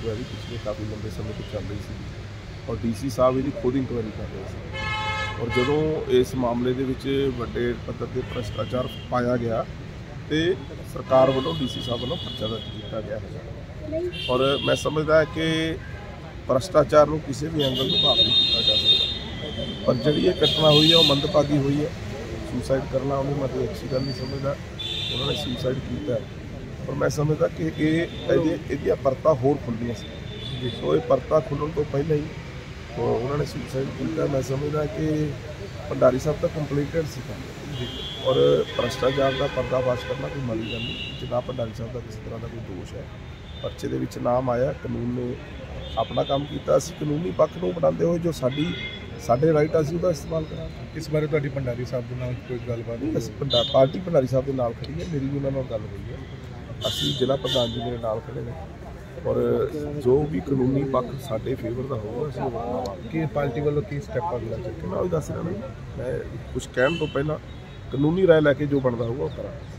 Inquiry ਪਿਛਲੇ ਕਾਫੀ ਲੰਬੇ ਸਮੇਂ ਤੋਂ ਚੱਲ ਰਹੀ ਸੀ ਔਰ ਡੀਸੀ ਸਾਹਿਬ ਇਹਦੀ ਖੁਦ ਇਨਕੁਆਇਰੀ ਕਰ ਰਹੇ ਸੀ। ਔਰ ਜਦੋਂ ਇਸ ਮਾਮਲੇ ਦੇ ਵਿੱਚ ਵੱਡੇ ਪੱਧਰ ਤੇ ਭ੍ਰਸ਼ਟਾਚਾਰ ਪਾਇਆ ਗਿਆ ਤੇ ਸਰਕਾਰ ਵੱਲੋਂ, ਡੀਸੀ ਸਾਹਿਬ ਵੱਲੋਂ ਪਰਚਾ ਦਰਜ ਕੀਤਾ ਗਿਆ। ਹੈ ਔਰ ਮੈਂ ਸਮਝਦਾ ਕਿ ਭ੍ਰਸ਼ਟਾਚਾਰ ਨੂੰ ਕਿਸੇ ਵੀ ਐਂਗਲ ਤੋਂ ਭਾਵ ਨਹੀਂ ਕੀਤਾ ਜਾ ਸਕਦਾ। ਪਰ ਜਿਹੜੀ ਇਹ ਘਟਨਾ ਹੋਈ ਹੈ, ਉਹ ਮੰਦਭਾਗੀ ਹੋਈ ਹੈ। ਸੁਸਾਈਡ ਕਰਨਾ ਉਹਨੂੰ ਮੈਂ ਕੋਈ ਅੱਛੀ ਗੱਲ ਨਹੀਂ ਸਮਝਦਾ। ਉਹਨਾਂ ਨੇ ਸੁਸਾਈਡ ਕੀਤਾ। ਪਰ ਮੈਂ ਸਮਝਦਾ ਕਿ ਇਹ ਇਹਦੇ ਇਹਦੀਆਂ ਪਰਤਾਂ ਹੋਰ ਖੁੱਲ੍ਹੀਆਂ ਸੀ। ਸੋ ਇਹ ਪਰਤਾਂ ਖੁੱਲ੍ਹਣ ਤੋਂ ਪਹਿਲਾਂ ਹੀ ਉਹ ਉਹਨਾਂ ਨੇ ਸੁਸਾਈਡ ਕੀਤਾ। ਮੈਂ ਸਮਝਦਾ ਕਿ ਭੰਡਾਰੀ ਸਾਹਿਬ ਤਾਂ ਕੰਪਲੀਟਡ ਸੀ ਔਰ ਭ੍ਰਸ਼ਟਾਚਾਰ ਦਾ ਪਰਦਾਫਾਸ਼ ਕਰਨਾ ਕੋਈ ਮਾੜੀ ਗੱਲ ਨਹੀਂ। ਜਨਾਬ ਭੰਡਾਰੀ ਸਾਹਿਬ ਦਾ ਕਿਸੇ ਤਰ੍ਹਾਂ ਦਾ ਕੋਈ ਦੋਸ਼ ਹੈ। ਪਰਚੇ ਦੇ ਵਿੱਚ ਨਾਮ ਆਇਆ ਕਾਨੂੰਨ ਨੇ ਆਪਣਾ ਕੰਮ ਕੀਤਾ। ਅਸੀਂ ਕਾਨੂੰਨੀ ਪੱਖ ਨੂੰ ਬਣਾਉਂਦੇ ਹੋਏ ਜੋ ਸਾਡੀ ਸਾਡੇ ਰਾਈਟ ਅਸੀਂ ਉਹਦਾ ਇਸਤੇਮਾਲ ਕਰਾਂਗੇ। ਇਸ ਬਾਰੇ ਤੁਹਾਡੀ ਭੰਡਾਰੀ ਸਾਹਿਬ ਦੇ ਨਾਲ ਕੋਈ ਗੱਲਬਾਤ ਹੋਈ? ਅਸੀਂ ਭੰਡਾ ਪਾਰਟੀ ਭੰਡਾਰੀ ਸਾਹਿਬ ਦੇ ਨਾਲ ਖੜੀ ਹੈ। ਮੇਰੀ ਵੀ ਉਹਨਾਂ ਨਾਲ ਗੱਲ ਹੋਈ ਹੈ। ਅਸੀਂ ਜ਼ਿਲ੍ਹਾ ਪ੍ਰਧਾਨ ਜੀ ਮੇਰੇ ਨਾਲ ਖੜੇ ਨੇ। ਔਰ ਜੋ ਵੀ ਕਾਨੂੰਨੀ ਪੱਖ ਸਾਡੇ ਫੇਵਰ ਦਾ ਹੋਊਗਾ ਅਸੀਂ ਉਹ ਕੀ ਪਾਰਟੀ ਵੱਲੋਂ ਕੀ ਸਟੈਪ ਅਗਲਾ ਚੱਕੇ ਮੈਂ ਉਹ ਦੱਸ ਰਿਹਾ ਮੈਂ ਕੁਝ ਕਹਿਣ ਤੋਂ ਪਹਿਲਾਂ ਕਾਨੂੰਨੀ ਰਾਏ ਲੈ ਕੇ ਜੋ ਬਣਦਾ ਹੋਊਗਾ ਉਹ ਕਰਾਂਗੇ।